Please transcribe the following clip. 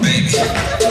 baby.